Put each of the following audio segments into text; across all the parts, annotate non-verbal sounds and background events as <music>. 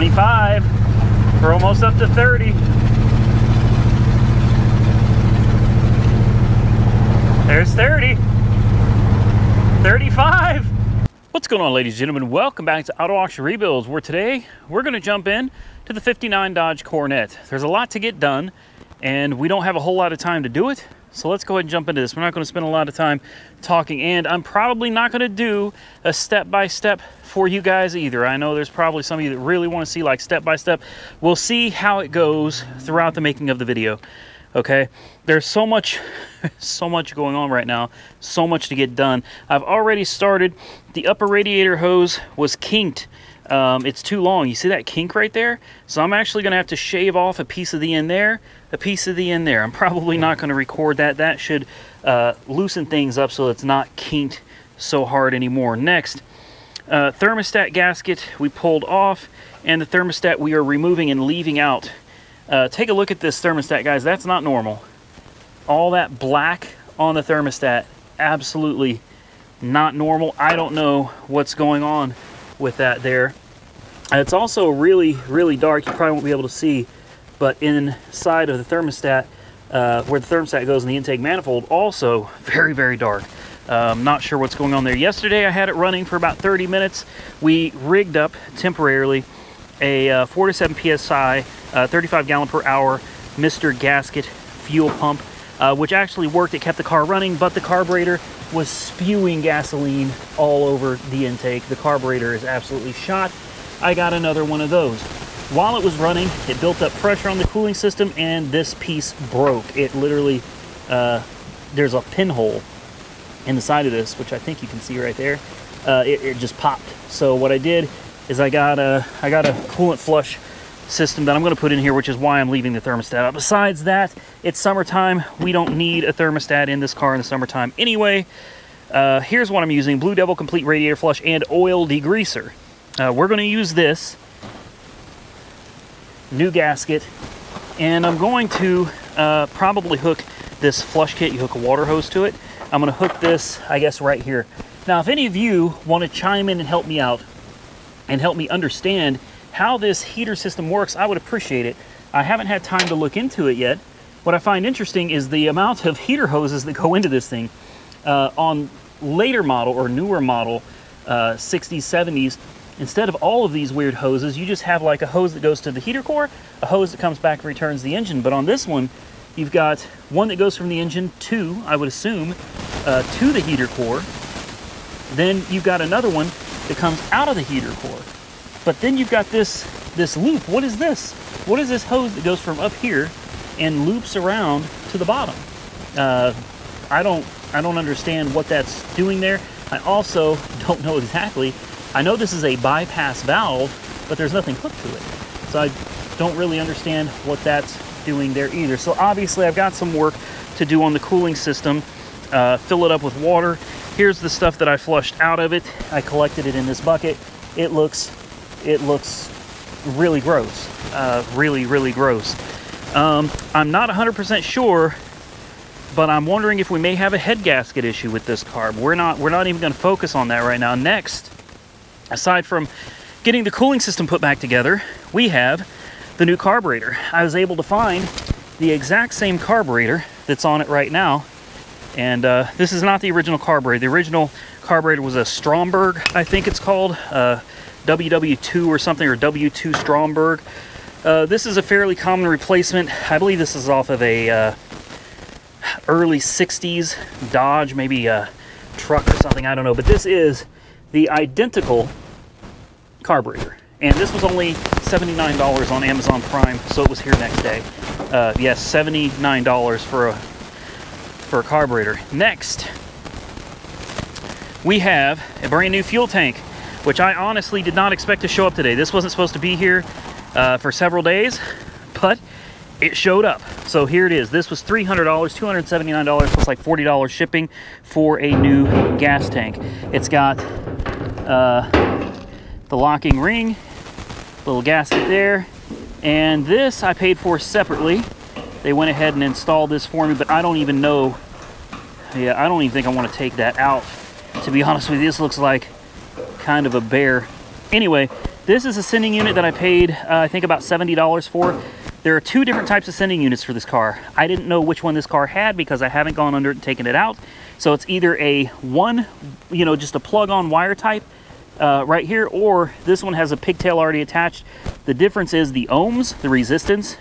25. We're almost up to 30. There's 30. 35. What's going on ladies and gentlemen? Welcome back to Auto Auction Rebuilds where today we're going to jump in to the 59 Dodge Coronet. There's a lot to get done and we don't have a whole lot of time to do it. So let's go ahead and jump into this. We're not going to spend a lot of time talking and I'm probably not going to do a step-by-step -step for you guys either. I know there's probably some of you that really want to see like step-by-step. -step. We'll see how it goes throughout the making of the video okay there's so much <laughs> so much going on right now so much to get done i've already started the upper radiator hose was kinked um, it's too long you see that kink right there so i'm actually going to have to shave off a piece of the end there a piece of the end there i'm probably not going to record that that should uh, loosen things up so it's not kinked so hard anymore next uh, thermostat gasket we pulled off and the thermostat we are removing and leaving out uh, take a look at this thermostat, guys. That's not normal. All that black on the thermostat, absolutely not normal. I don't know what's going on with that there. It's also really, really dark. You probably won't be able to see, but inside of the thermostat, uh, where the thermostat goes in the intake manifold, also <laughs> very, very dark. Um, not sure what's going on there. Yesterday, I had it running for about 30 minutes. We rigged up temporarily a uh, 4 to 7 psi, uh, 35 gallon per hour Mr. Gasket fuel pump, uh, which actually worked. It kept the car running, but the carburetor was spewing gasoline all over the intake. The carburetor is absolutely shot. I got another one of those. While it was running, it built up pressure on the cooling system and this piece broke. It literally, uh, there's a pinhole in the side of this, which I think you can see right there. Uh, it, it just popped. So what I did is I got a I got a coolant flush system that I'm going to put in here, which is why I'm leaving the thermostat out. Besides that, it's summertime. We don't need a thermostat in this car in the summertime anyway. Uh, here's what I'm using, Blue Devil Complete Radiator Flush and Oil Degreaser. Uh, we're going to use this new gasket, and I'm going to uh, probably hook this flush kit. You hook a water hose to it. I'm going to hook this, I guess, right here. Now, if any of you want to chime in and help me out, and help me understand how this heater system works, I would appreciate it. I haven't had time to look into it yet. What I find interesting is the amount of heater hoses that go into this thing. Uh, on later model or newer model, uh, 60s, 70s, instead of all of these weird hoses, you just have like a hose that goes to the heater core, a hose that comes back and returns the engine. But on this one, you've got one that goes from the engine to, I would assume, uh, to the heater core. Then you've got another one that comes out of the heater core. But then you've got this, this loop. What is this? What is this hose that goes from up here and loops around to the bottom? Uh, I don't I don't understand what that's doing there. I also <laughs> don't know exactly. I know this is a bypass valve, but there's nothing hooked to it. So I don't really understand what that's doing there either. So obviously I've got some work to do on the cooling system. Uh, fill it up with water Here's the stuff that I flushed out of it. I collected it in this bucket. It looks, it looks really gross. Uh, really, really gross. Um, I'm not 100% sure, but I'm wondering if we may have a head gasket issue with this carb. We're not, we're not even going to focus on that right now. Next, aside from getting the cooling system put back together, we have the new carburetor. I was able to find the exact same carburetor that's on it right now and uh, this is not the original carburetor. The original carburetor was a Stromberg, I think it's called, uh, WW2 or something, or W2 Stromberg. Uh, this is a fairly common replacement. I believe this is off of a uh, early 60s Dodge, maybe a truck or something, I don't know. But this is the identical carburetor. And this was only $79 on Amazon Prime, so it was here next day. Uh, yes, $79 for a for a carburetor. Next, we have a brand new fuel tank, which I honestly did not expect to show up today. This wasn't supposed to be here uh, for several days, <laughs> but it showed up. So here it is. This was $300, $279 plus like $40 shipping for a new gas tank. It's got uh, the locking ring, little gasket there, and this I paid for separately they went ahead and installed this for me, but I don't even know. Yeah, I don't even think I want to take that out. To be <laughs> honest with you, this looks like kind of a bear. Anyway, This is a sending unit that I paid, uh, I think about $70 for. There are two different types of sending units for this car. I didn't know which one this car had because I haven't gone under it and taken it out. So it's either a one, you know, just a plug-on wire type uh, right here, or this one has a pigtail already attached. The difference is the ohms, the resistance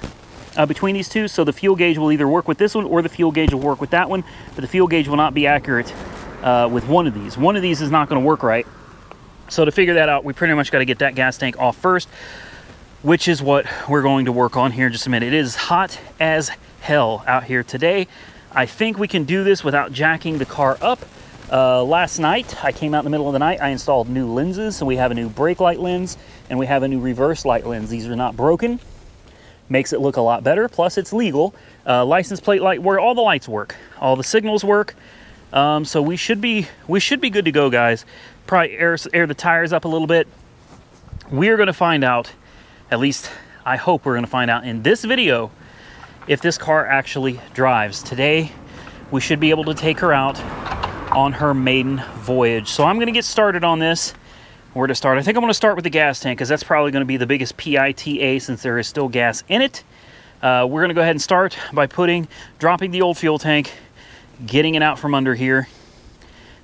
uh, between these two. So the fuel gauge will either work with this one or the fuel gauge will work with that one, but the fuel gauge will not be accurate uh, with one of these. One of these is not gonna work right. So to figure that out, we pretty much gotta get that gas tank off first, which is what we're going to work on here in just a minute. It is hot as hell out here today. I think we can do this without jacking the car up. Uh, last night, I came out in the middle of the night, I installed new lenses. So we have a new brake light lens and we have a new reverse light lens. These are not broken. Makes it look a lot better. Plus it's legal. Uh, license plate light, where all the lights work. All the signals work. Um, so we should be we should be good to go, guys. Probably air, air the tires up a little bit. We're gonna find out, at least I hope we're gonna find out in this video, if this car actually drives. Today, we should be able to take her out on her maiden voyage. So I'm gonna get started on this. Where to start? I think I'm gonna start with the gas tank because that's probably gonna be the biggest PITA since there is still gas in it. Uh, we're gonna go ahead and start by putting, dropping the old fuel tank, getting it out from under here,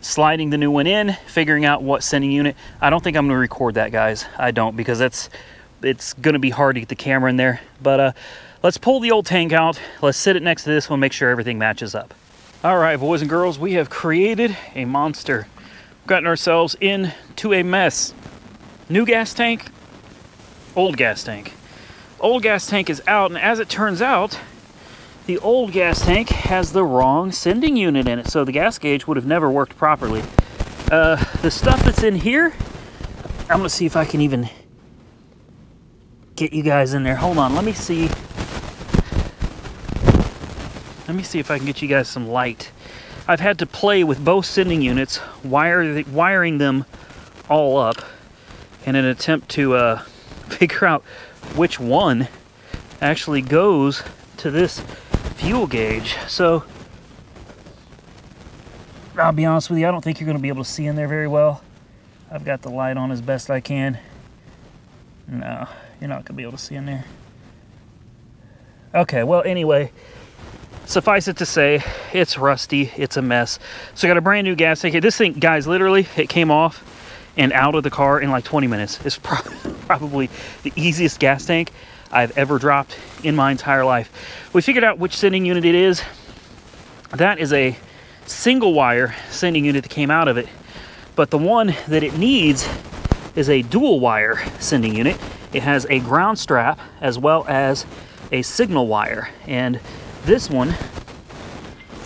sliding the new one in, figuring out what sending unit. I don't think I'm gonna record that guys. I don't because that's, it's gonna be hard to get the camera in there. But uh, Let's pull the old tank out. Let's sit it next to this one, make sure everything matches up. All right, boys and girls, we have created a monster. We've gotten ourselves into a mess. New gas tank, old gas tank. Old gas tank is out, and as it turns out, the old gas tank has the wrong sending unit in it, so the gas gauge would have never worked properly. Uh, the stuff that's in here, I'm gonna see if I can even get you guys in there. Hold on, let me see let me see if I can get you guys some light. I've had to play with both sending units, wire wiring them all up in an attempt to uh, <laughs> figure out which one actually goes to this fuel gauge. So, I'll be honest with you, I don't think you're going to be able to see in there very well. I've got the light on as best I can. No, you're not going to be able to see in there. Okay, well, anyway, suffice it to say, it's rusty, it's a mess. So I got a brand new gas tank. This thing, guys, literally, it came off and out of the car in like 20 minutes. It's <laughs> pro probably the easiest gas tank I've ever dropped in my entire life. We figured out which sending unit it is. That is a single wire sending unit that came out of it. But the one that it needs is a dual wire sending unit. It has a ground strap as well as a signal wire. And this one,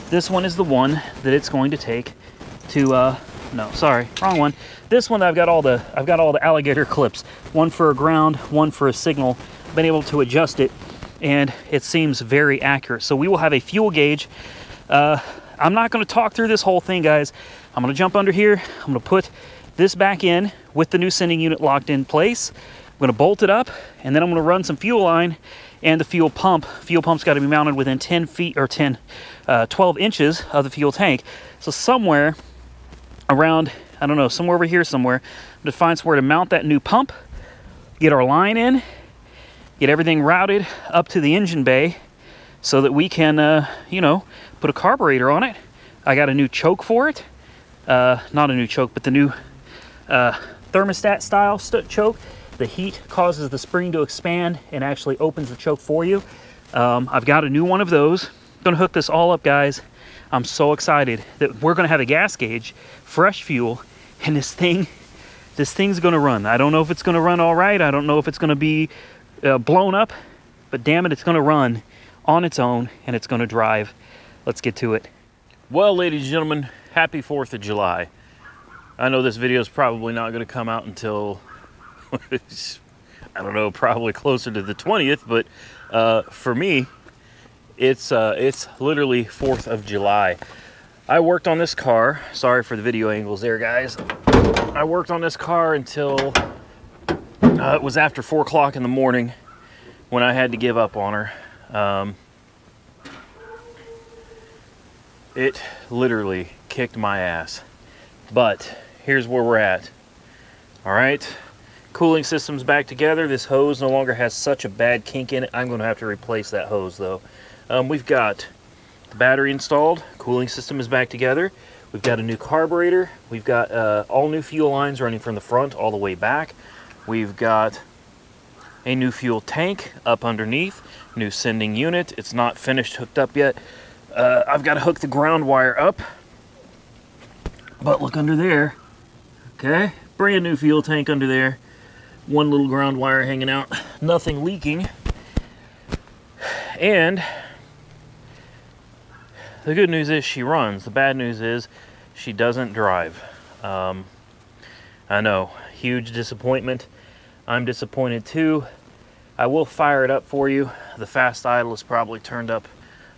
this one is the one that it's going to take to, uh, no, sorry, wrong one. This one, I've got all the, I've got all the alligator clips. One for a ground, one for a signal. Been able to adjust it, and it seems very accurate. So we will have a fuel gauge. Uh, I'm not going to talk through this whole thing, guys. I'm going to jump under here. I'm to put this back in with the new sending unit locked in place. I'm going to bolt it up, and then I'm going to run some fuel line and the fuel pump. Fuel pump's got to be mounted within 10 feet or 10, uh, 12 inches of the fuel tank. So somewhere around, I don't know, somewhere over here somewhere, to find somewhere to mount that new pump, get our line in, get everything routed up to the engine bay so that we can, uh, you know, put a carburetor on it. I got a new choke for it. Uh, not a new choke, but the new uh, thermostat style choke the heat causes the spring to expand and actually opens the choke for you. Um, I've got a new one of those. Gonna hook this all up, guys. I'm so excited that we're gonna have a gas gauge, fresh fuel, and this thing, this thing's gonna run. I don't know if it's gonna run all right. I don't know if it's gonna be uh, blown up, but damn it, it's gonna run on its own and it's gonna drive. Let's get to it. Well, ladies and gentlemen, happy 4th of July. I know this video is probably not gonna come out until <laughs> I don't know, probably closer to the 20th, but uh, for me, it's uh, it's literally 4th of July. I worked on this car. Sorry for the video angles there, guys. I worked on this car until uh, it was after 4 o'clock in the morning when I had to give up on her. Um, it literally kicked my ass. But here's where we're at. All right Cooling system's back together. This hose no longer has such a bad kink in it. I'm going to have to replace that hose though. Um, we've got the battery installed. Cooling system is back together. We've got a new carburetor. We've got uh, all new fuel lines running from the front all the way back. We've got a new fuel tank up underneath. New sending unit. It's not finished hooked up yet. Uh, I've got to hook the ground wire up. But look under there. Okay, brand new fuel tank under there one little ground wire hanging out, nothing leaking. And the good news is she runs. The bad news is she doesn't drive. Um, I know, huge disappointment. I'm disappointed too. I will fire it up for you. The fast idle is probably turned up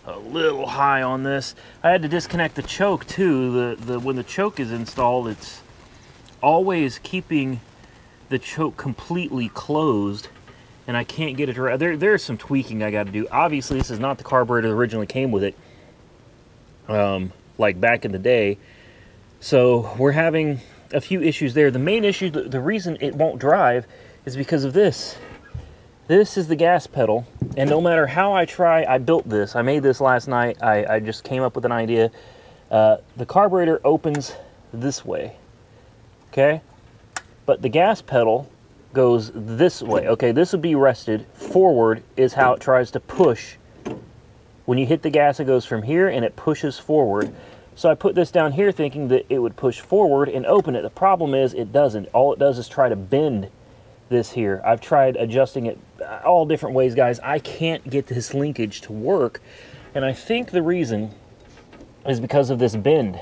a little high on this. I had to disconnect the choke too. The, the When the choke is installed, it's always keeping the choke completely closed and I can't get it right. There, there's some tweaking I got to do. Obviously, this is not the carburetor that originally came with it, um, like back in the day. So we're having a few issues there. The main issue, the, the reason it won't drive is because of this. This is the gas pedal, and no matter how I try, I built this. I made this last night. I, I just came up with an idea. Uh, the carburetor opens this way, okay? But the gas pedal goes this way. Okay, this would be rested. Forward is how it tries to push. When you hit the gas, it goes from here and it pushes forward. So I put this down here thinking that it would push forward and open it. The problem is it doesn't. All it does is try to bend this here. I've tried adjusting it all different ways, guys. I can't get this linkage to work. And I think the reason is because of this bend.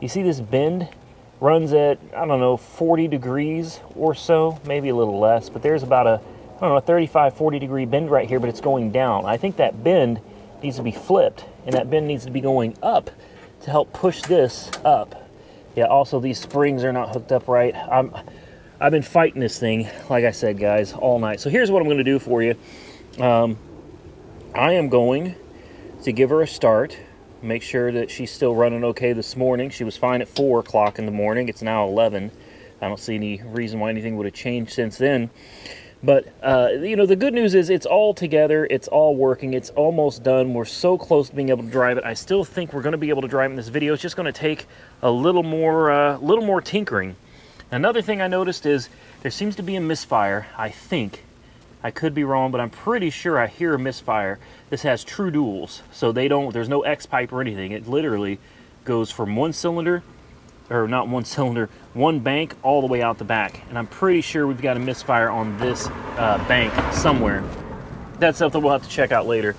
You see this bend? Runs at, I don't know, 40 degrees or so, maybe a little less, but there's about a, I don't know, a 35, 40 degree bend right here, but it's going down. I think that bend needs to be flipped, and that bend needs to be going up to help push this up. Yeah, also these springs are not hooked up right. I'm, I've been fighting this thing, like I said, guys, all night. So here's what I'm going to do for you. Um, I am going to give her a start make sure that she's still running okay this morning. She was fine at 4 o'clock in the morning. It's now 11. I don't see any reason why anything would have changed since then. But, uh, you know, the good news is it's all together. It's all working. It's almost done. We're so close to being able to drive it. I still think we're going to be able to drive in this video. It's just going to take a little more, uh, little more tinkering. Another thing I noticed is there seems to be a misfire, I think, I could be wrong, but I'm pretty sure I hear a misfire. This has true duals, so they don't, there's no X pipe or anything. It literally goes from one cylinder, or not one <laughs> cylinder, one bank all the way out the back. And I'm pretty sure we've got a misfire on this uh, bank somewhere. That's something we'll have to check out later.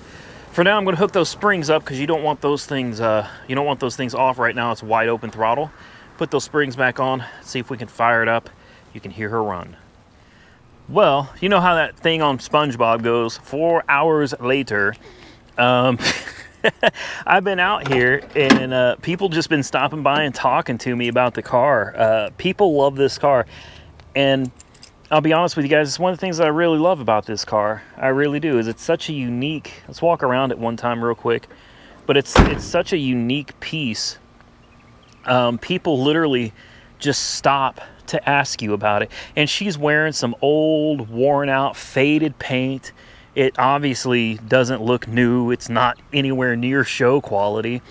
For now, I'm going to hook those springs up because you don't want those things, uh, you don't want those things off right now. It's wide open throttle. Put those springs back on, see if we can fire it up. You can hear her run. Well, you know how that thing on SpongeBob goes. Four hours later, um, <laughs> I've been out here and uh, people just been stopping by and talking to me about the car. Uh, people love this car, and I'll be honest with you guys, it's one of the things that I really love about this car. I really do. Is it's such a unique. Let's walk around it one time real quick, but it's it's such a unique piece. Um, people literally just stop to ask you about it. And she's wearing some old, worn out, faded paint. It obviously doesn't look new. It's not anywhere near show quality.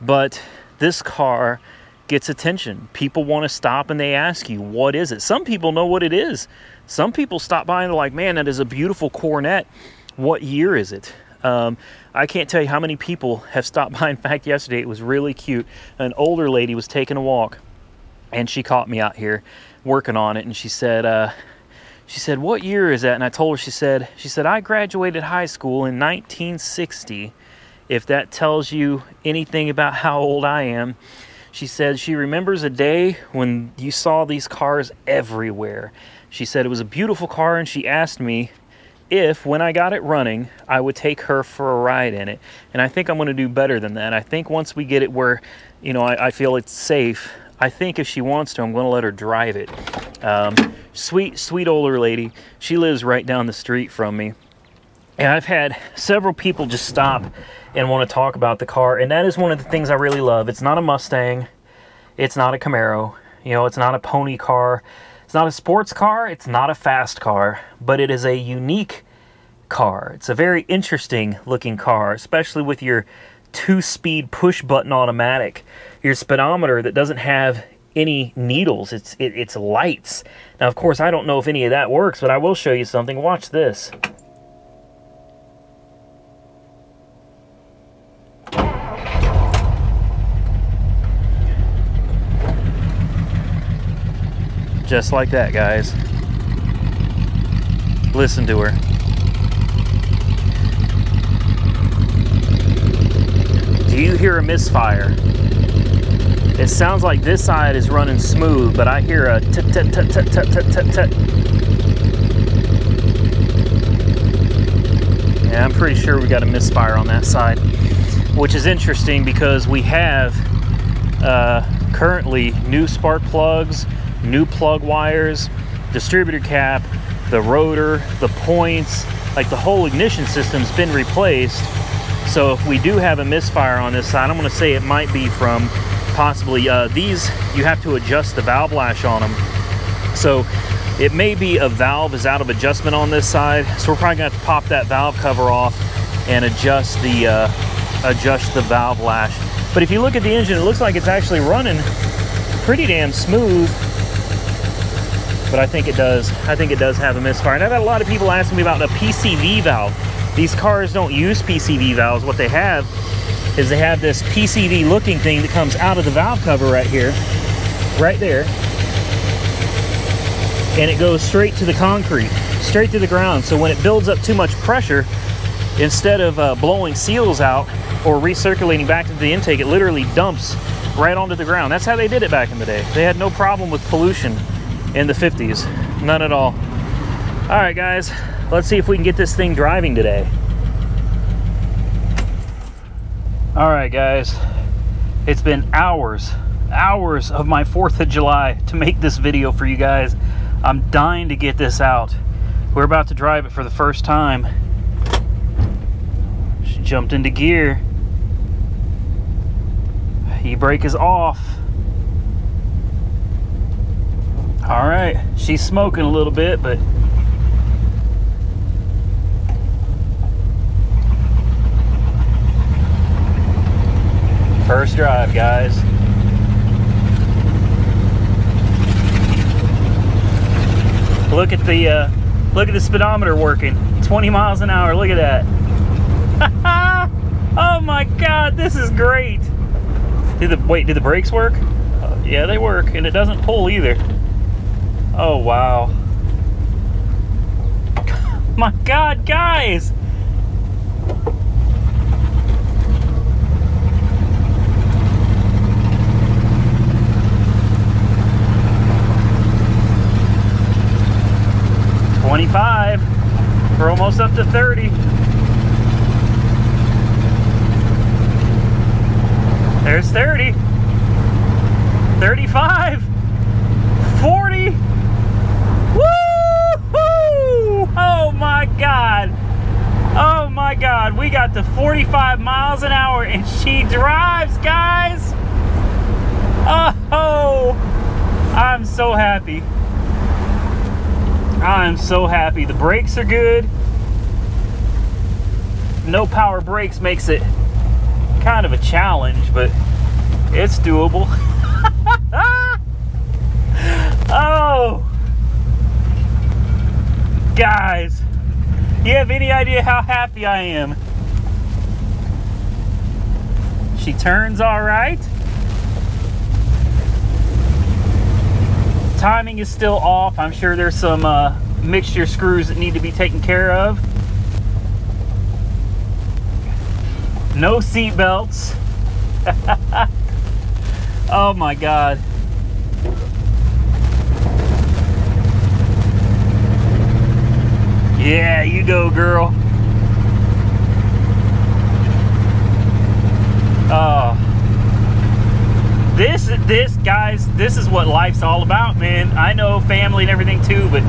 But this car gets attention. People want to stop and they ask you, what is it? Some people know what it is. Some people stop by and they're like, man, that is a beautiful Coronet. What year is it? Um, I can't tell you how many people have stopped by. In fact, yesterday it was really cute. An older lady was taking a walk and she caught me out here working on it and she said uh, she said what year is that? And i told her she said she said i graduated high school in 1960 if that tells you anything about how old i am. She said she remembers a day when you saw these cars everywhere. She said it was a beautiful car and she asked me if when i got it running i would take her for a ride in it. And i think i'm going to do better than that. I think once we get it where you know I, I feel it's safe I think if she wants to, I'm going to let her drive it. Um, sweet, sweet older lady. She lives right down the street from me. And I've had several people just stop and want to talk about the car. And that is one of the things I really love. It's not a Mustang. It's not a Camaro. You know, it's not a pony car. It's not a sports car, it's not a fast car, but it is a unique car. It's a very interesting looking car, especially with your two-speed push button automatic. Your speedometer that doesn't have any needles. It's it, it's lights. Now, of course, I don't know if any of that works, but I will show you something. Watch this. Just like that, guys. Listen to her. You hear a misfire? It sounds like this side is running smooth, but I hear a tut tut tut tut tut tut tut tut. Yeah, I'm pretty sure we got a misfire on that side, which is interesting because we have uh, currently new spark plugs, new plug wires, distributor cap, the rotor, the points, like the whole ignition system's been replaced. So if we do have a misfire on this side, I'm gonna say it might be from possibly uh, these you have to adjust the valve lash on them so it may be a valve is out of adjustment on this side so we're probably gonna have to pop that valve cover off and adjust the uh, adjust the valve lash. But if you look at the engine it looks like it's actually running pretty damn smooth. But I think it does I think it does have a misfire. And I've had a lot of people asking me about a PCV valve these cars don't use PCV valves what they have is they have this PCV looking thing that comes out of the valve cover right here, right there. And it goes straight to the concrete, straight to the ground. So when it builds up too much pressure, instead of uh, blowing seals out or recirculating back into the intake, it literally dumps right onto the ground. That's how they did it back in the day. They had no problem with pollution in the 50s, none at all. All right, guys, let's see if we can get this thing driving today. All right, guys, it's been hours, hours of my 4th of July to make this video for you guys. I'm dying to get this out. We're about to drive it for the first time. She jumped into gear. E-brake is off. All right, she's smoking a little bit, but First drive, guys. Look at the uh, look at the speedometer working. 20 miles an hour. Look at that. <laughs> oh my God, this is great. Did the wait? Did the brakes work? Uh, yeah, they work, and it doesn't pull either. Oh wow. <laughs> my God, guys. We're almost up to 30. There's 30. 35. 40. Woo! Oh my God. Oh my God. We got to 45 miles an hour and she drives, guys. Oh, I'm so happy. I'm so happy. The brakes are good. No power brakes makes it kind of a challenge, but it's doable. <laughs> oh, guys, you have any idea how happy I am? She turns all right. Timing is still off. I'm sure there's some uh, mixture screws that need to be taken care of. No seat belts. <laughs> oh my God. Yeah, you go, girl. Oh this guys this is what life's all about man. I know family and everything too but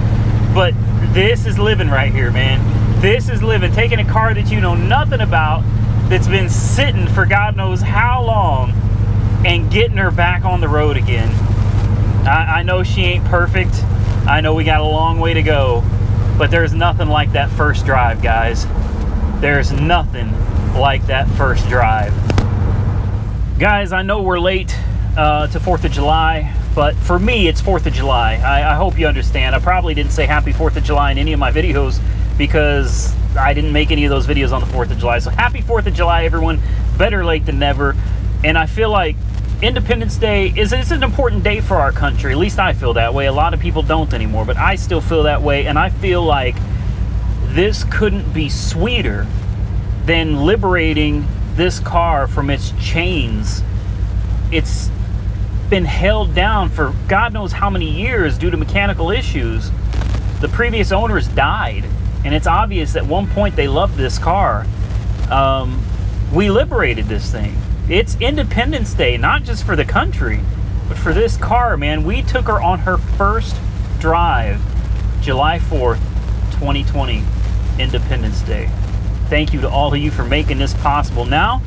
but this is living right here man. This is living. Taking a car that you know nothing about that's been sitting for god knows how long and getting her back on the road again. I, I know she ain't perfect. I know we got a long way to go, but there's nothing like that first drive, guys. There's nothing like that first drive. Guys, I know we're late uh, to 4th of July, but for me, it's 4th of July. I, I hope you understand. I probably didn't say happy 4th of July in any of my videos because I didn't make any of those videos on the 4th of July. So happy 4th of July, everyone. Better late than never. And I feel like Independence Day is it's an important day for our country. At least I feel that way. A lot of people don't anymore, but I still feel that way. And I feel like this couldn't be sweeter than liberating this car from its chains. It's been held down for God knows how many years due to mechanical issues. The previous owners died, and it's obvious at one point they loved this car. Um, we liberated this thing. It's Independence Day, not just for the country, but for this car, man. We took her on her first drive, July 4th, 2020, Independence Day. Thank you to all of you for making this possible. Now,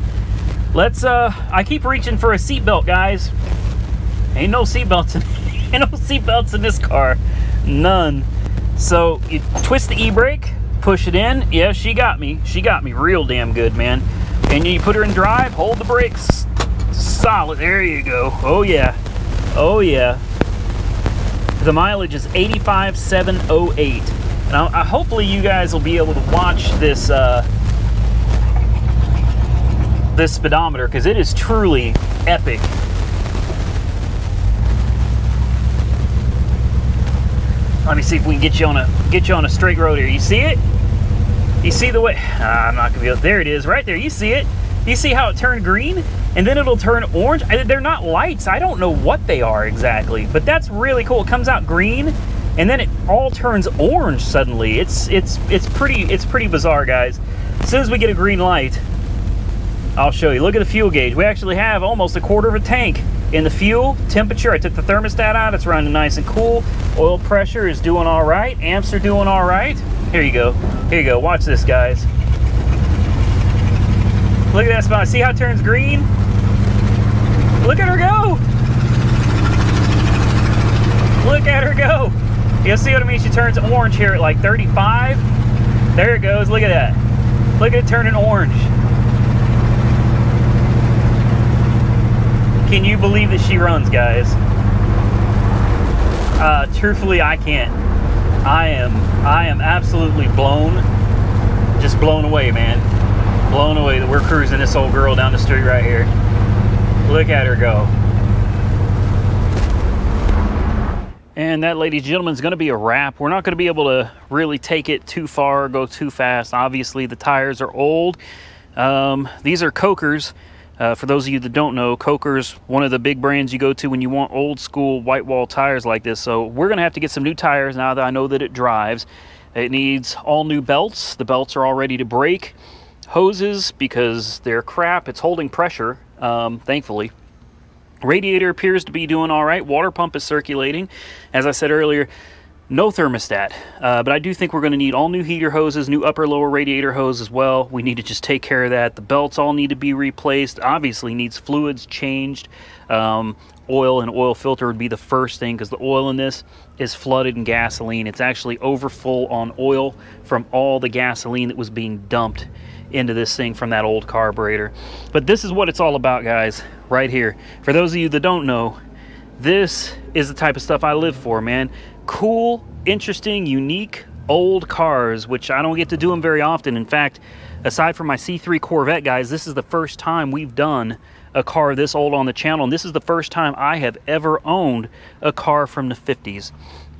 let's, uh, I keep reaching for a seatbelt, guys. Ain't no seatbelts in <laughs> ain't no seatbelts in this car. None. So you twist the e-brake, push it in. Yeah, she got me. She got me real damn good, man. And you put her in drive, hold the brakes solid. There you go. Oh yeah. Oh yeah. The mileage is 85,708. Now, uh, hopefully you guys will be able to watch this uh, this speedometer because it is truly epic. Let me see if we can get you on a get you on a straight road here. You see it? You see the way? Ah, I'm not gonna be able. There it is, right there. You see it? You see how it turned green, and then it'll turn orange. They're not lights. I don't know what they are exactly, but that's really cool. It comes out green, and then it all turns orange suddenly. It's it's it's pretty it's pretty bizarre, guys. As soon as we get a green light, I'll show you. Look at the fuel gauge. We actually have almost a quarter of a tank in the fuel temperature. I took the thermostat out. It's running nice and cool. Oil pressure is doing all right. Amps are doing all right. Here you go. Here you go. Watch this, guys. Look at that spot. See how it turns green? Look at her go. Look at her go. You'll see what I mean? She turns orange here at like 35. There it goes. Look at that. Look at it turning orange. Can you believe that she runs, guys? Uh, truthfully, I can't. I am, I am absolutely blown, just blown away, man. Blown away that we're cruising this old girl down the street right here. Look at her go. And that, ladies and gentlemen, is going to be a wrap. We're not going to be able to really take it too far, go too fast. Obviously, the tires are old. Um, these are Cokers. Uh, for those of you that don't know, Coker's one of the big brands you go to when you want old school white wall tires like this. So we're going to have to get some new tires now that I know that it drives. It needs all new belts. The belts are all ready to break. Hoses, because they're crap, it's holding pressure, um, thankfully. Radiator appears to be doing all right. Water pump is circulating. As I said earlier, no thermostat, uh, but I do think we're going to need all new heater hoses, new upper lower radiator hose as well. We need to just take care of that. The belts all need to be replaced. Obviously needs fluids changed. Um, oil and oil filter would be the first thing because the oil in this is flooded in gasoline. It's actually overfull on oil from all the gasoline that was being dumped into this thing from that old carburetor. But this is what it's all about, guys, right here. For those of you that don't know, this is the type of stuff I live for, man cool, interesting, unique old cars, which I don't get to do them very often. In fact, aside from my C3 Corvette, guys, this is the first time we've done a car this old on the channel. And this is the first time I have ever owned a car from the 50s.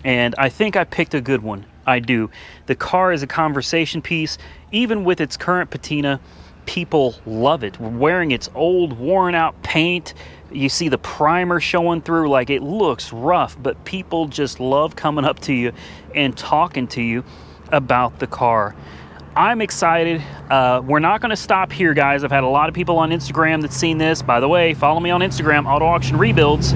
And I think I picked a good one. I do. The car is a conversation piece. Even with its current patina, people love it. Wearing its old, worn out paint, you see the primer showing through like it looks rough but people just love coming up to you and talking to you about the car. I'm excited. Uh, we're not going to stop here guys. I've had a lot of people on instagram that's seen this. By the way follow me on instagram auto auction rebuilds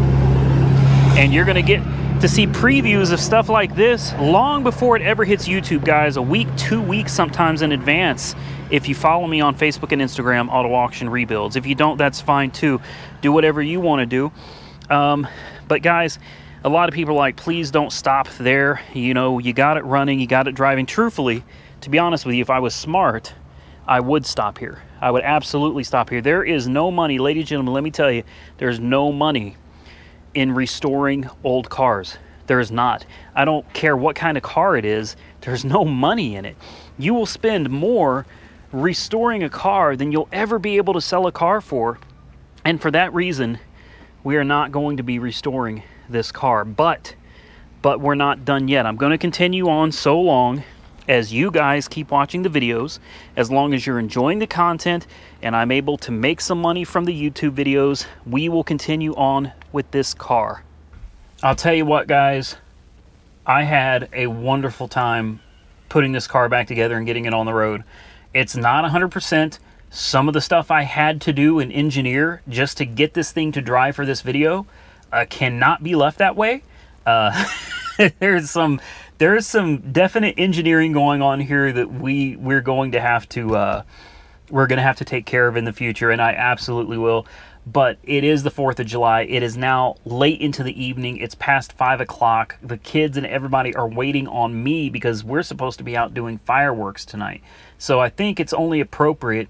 and you're going to get to see previews of stuff like this long before it ever hits youtube guys a week two weeks sometimes in advance if you follow me on Facebook and Instagram, Auto Auction Rebuilds. If you don't, that's fine too. Do whatever you want to do. Um, but guys, a lot of people like, please don't stop there. You know, you got it running, you got it driving. Truthfully, to be honest with you, if I was smart, I would stop here. I would absolutely stop here. There is no money, ladies and gentlemen, let me tell you, there's no money in restoring old cars. There is not. I don't care what kind of car it is, there's no money in it. You will spend more restoring a car than you'll ever be able to sell a car for. And for that reason, we are not going to be restoring this car. But but we're not done yet. I'm going to continue on so long as you guys keep watching the videos, as long as you're enjoying the content and I'm able to make some money from the YouTube videos, we will continue on with this car. I'll tell you what, guys, I had a wonderful time putting this car back together and getting it on the road. It's not 100%. Some of the stuff I had to do and engineer just to get this thing to drive for this video uh, cannot be left that way. Uh, <laughs> there's some there's some definite engineering going on here that we we're going to have to uh, we're going to have to take care of in the future, and I absolutely will. But it is the 4th of July. It is now late into the evening. It's past 5 o'clock. The kids and everybody are waiting on me because we're supposed to be out doing fireworks tonight. So I think it's only appropriate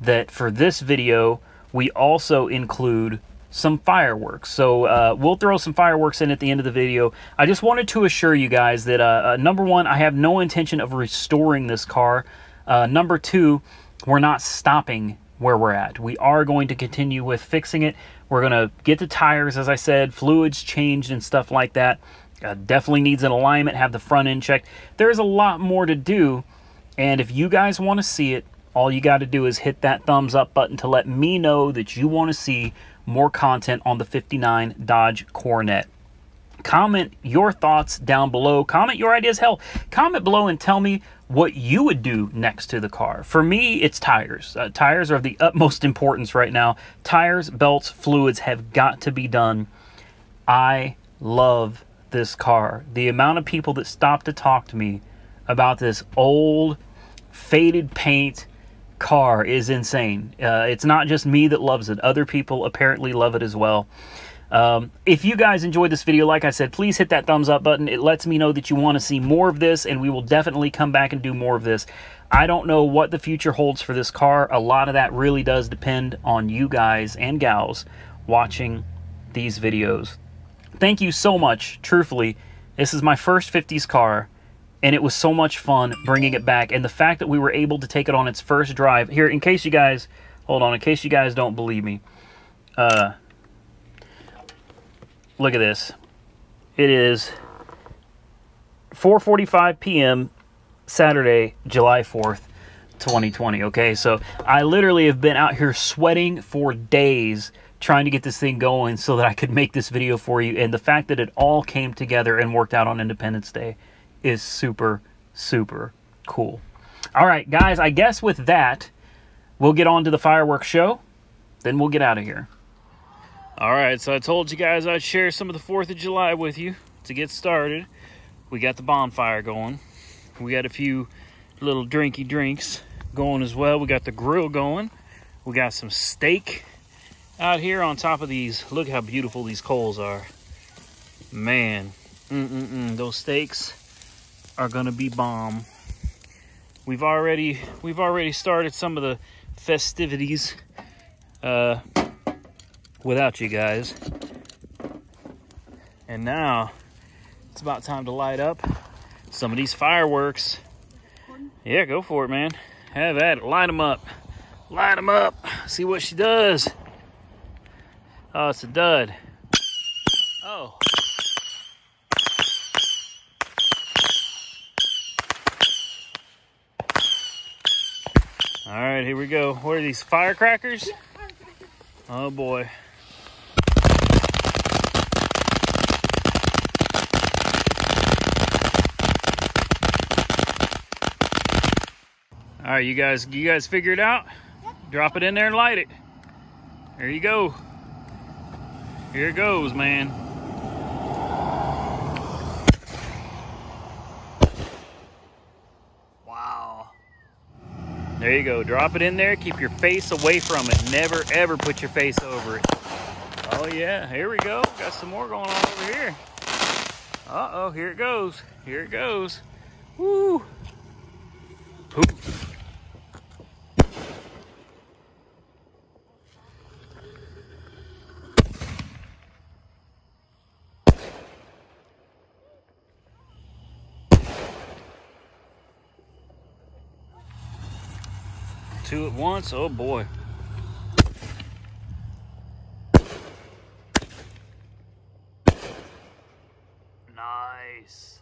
that for this video, we also include some fireworks. So uh, we'll throw some fireworks in at the end of the video. I just wanted to assure you guys that, uh, uh, number one, I have no intention of restoring this car. Uh, number two, we're not stopping where we're at. We are going to continue with fixing it. We're going to get the tires, as I said, fluids changed and stuff like that. Uh, definitely needs an alignment, have the front end checked. There's a lot more to do. And if you guys want to see it, all you got to do is hit that thumbs up button to let me know that you want to see more content on the 59 Dodge Coronet. Comment your thoughts down below. Comment your ideas. Hell, comment below and tell me what you would do next to the car. For me, it's tires. Uh, tires are of the utmost <laughs> importance right now. Tires, belts, fluids have got to be done. I love this car. The amount of people that stop to talk to me about this old, faded paint, car is insane. Uh, it's not just me that loves it. Other people apparently love it as well. Um, if you guys enjoyed this video, like I said, please hit that thumbs up button. It lets me know that you want to see more of this, and we will definitely come back and do more of this. I don't know what the future holds for this car. A lot of that really does depend on you guys and gals watching these videos. Thank you so much, truthfully. This is my first 50s car and it was so much fun bringing it back. And the fact that we were able to take it on its first drive here, in case you guys, hold on, in case you guys don't believe me, uh, look at this. It is 4:45 p.m. Saturday, July 4th, 2020. Okay, so I literally have been out here sweating for days trying to get this thing going so that I could make this video for you. And the fact that it all came together and worked out on Independence Day is super, super cool. All right, guys, I guess with that, we'll get on to the fireworks show. Then we'll get out of here. All right, so I told you guys I'd share some of the 4th of July with you to get started. We got the bonfire going. We got a few little drinky drinks going as well. We got the grill going. We got some steak out here on top of these. Look how beautiful these coals are. Man, mm -mm -mm. those steaks are gonna be bomb. We've already we've already started some of the festivities uh, without you guys, and now it's about time to light up some of these fireworks. Yeah, go for it, man. Have at it. Light them up. Light them up. See what she does. Oh, it's a dud. Oh. All right, here we go. What are these, firecrackers? Oh boy. All right, you guys, you guys figure it out? Drop it in there and light it. There you go. Here it goes, man. There you go. Drop it in there. Keep your face away from it. Never, ever put your face over it. Oh, yeah. Here we go. Got some more going on over here. Uh-oh, here it goes. Here it goes. Woo! Poof. Two at once, oh boy. Nice.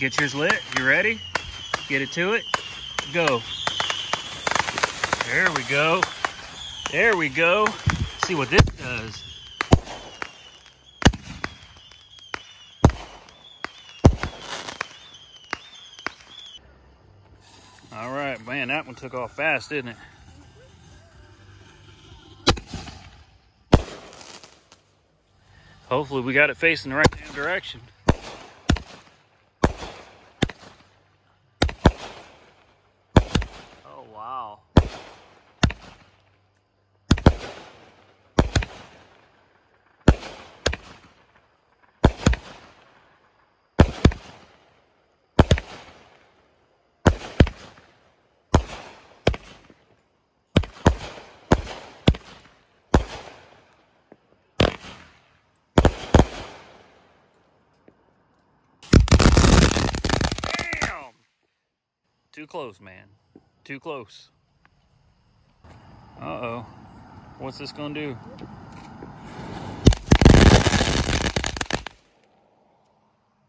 Get yours lit. You ready? Get it to it. Go. There we go. There we go. see what this does. All right, man, that one took off fast, didn't it? Hopefully we got it facing the right direction. Too close, man. Too close. Uh-oh. What's this gonna do?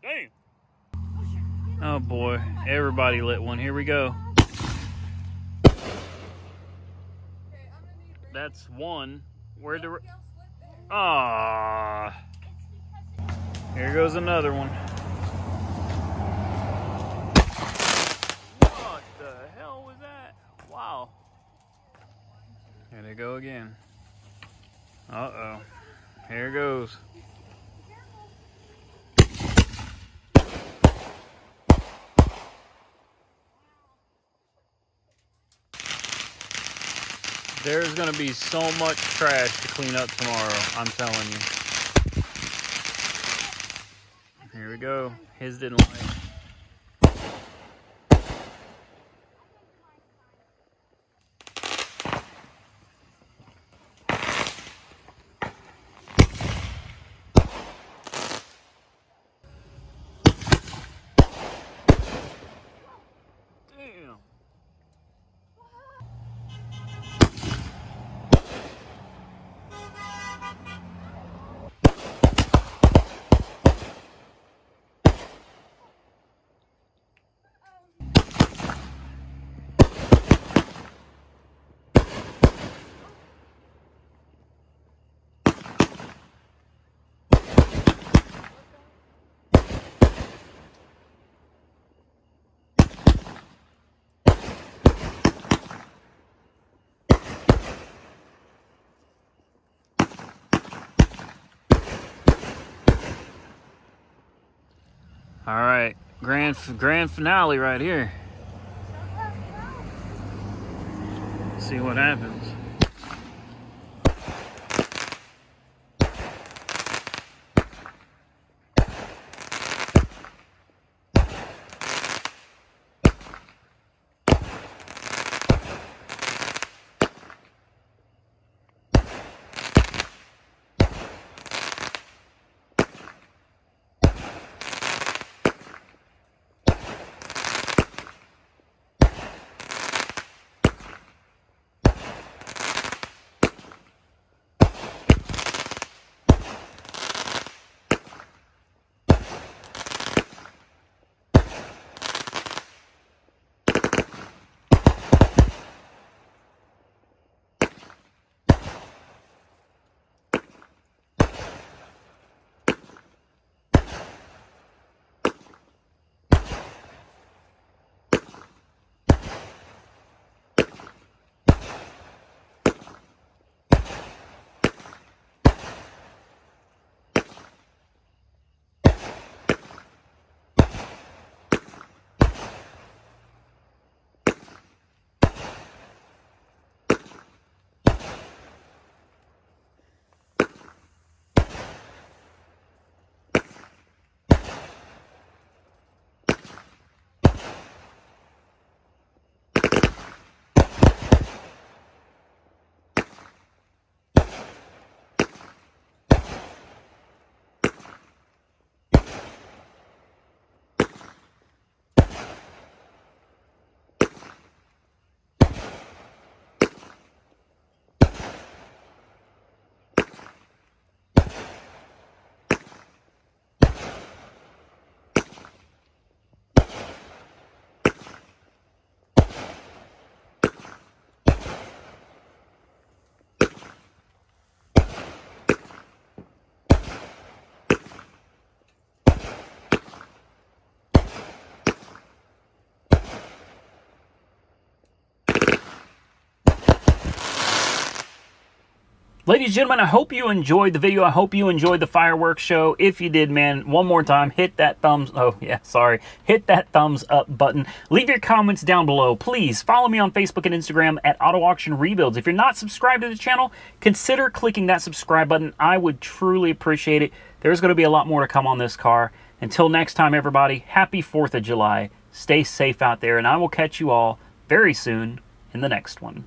Damn. Oh boy, everybody lit one. Here we go. That's one. Where the... Ah. Here goes another one. Here they go again. Uh-oh. Here it goes. There's to be so much trash to clean up tomorrow, I'm telling you. Here we go. His didn't like All right, grand grand finale right here. see what happens. Ladies and gentlemen, I hope you enjoyed the video. I hope you enjoyed the fireworks show. If you did, man, one more time, hit that thumbs, oh yeah, sorry, hit that thumbs up button. Leave your comments down below. Please follow me on Facebook and Instagram at Auto Auction Rebuilds. If you're not subscribed to the channel, consider clicking that subscribe button. I would truly appreciate it. There's going to be a lot more to come on this car. Until next time, everybody, happy 4th of July. Stay safe out there, and I will catch you all very soon in the next one.